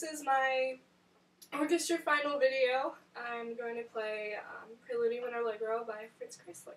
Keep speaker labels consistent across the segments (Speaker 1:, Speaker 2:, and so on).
Speaker 1: This is my orchestra final video. I'm going to play um, Preluding and Allegro by Fritz Kreisler.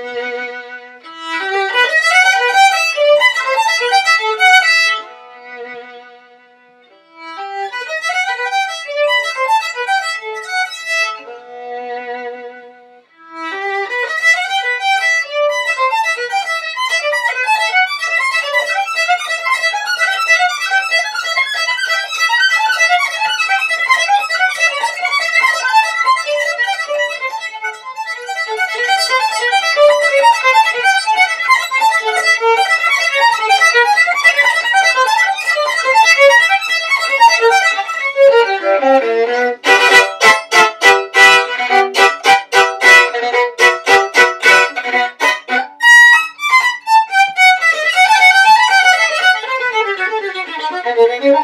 Speaker 2: Thank you.